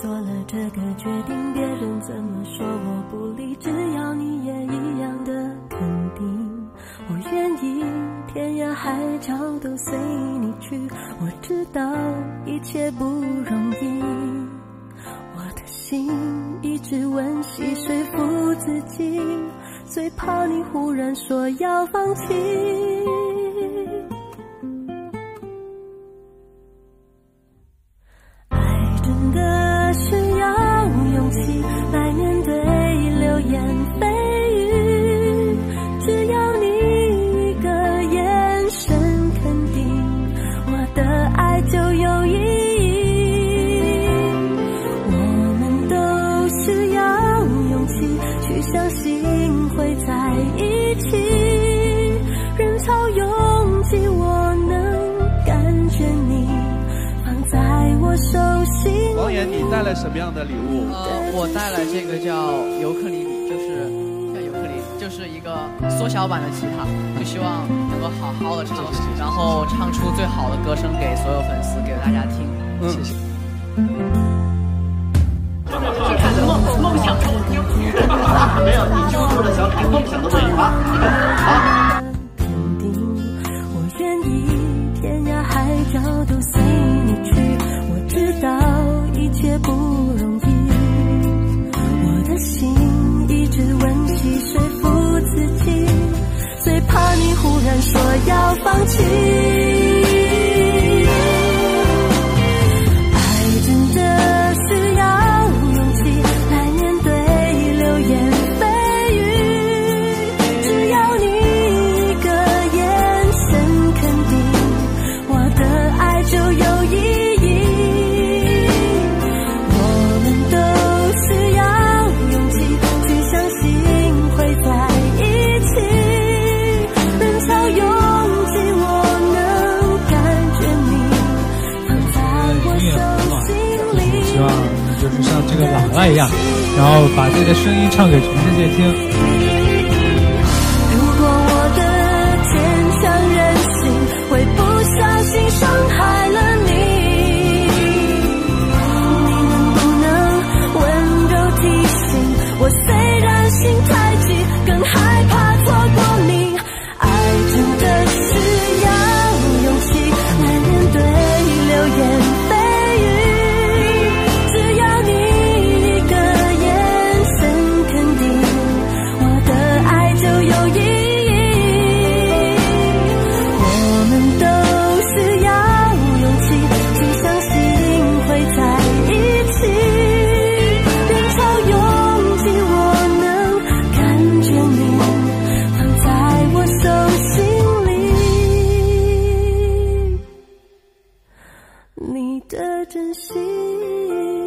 做了这个决定别人怎么说我不理只要你也一样的肯定。我愿意天涯海角都随你去我知道一切不容易。我的心一直温习说服自己最怕你忽然说要放弃。心。王岩，你带来什么样的礼物？呃，我带来这个叫尤克里里，就是叫尤克里里，就是一个缩小版的吉他，就希望能够好好的唱，然后唱出最好的歌声给所有粉丝，给大家听。谢谢。梦梦想中没有，你揪住了小凯梦想的尾巴，要在我手心里。希望就是像这个喇叭一样，然后把自己的声音唱给全世界听。的珍惜。